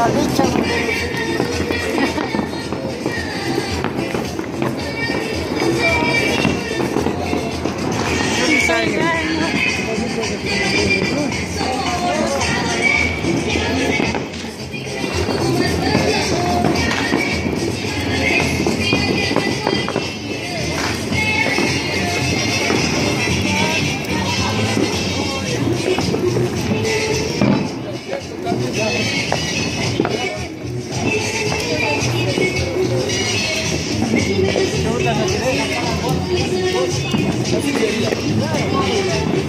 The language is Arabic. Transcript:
la lucha. Thank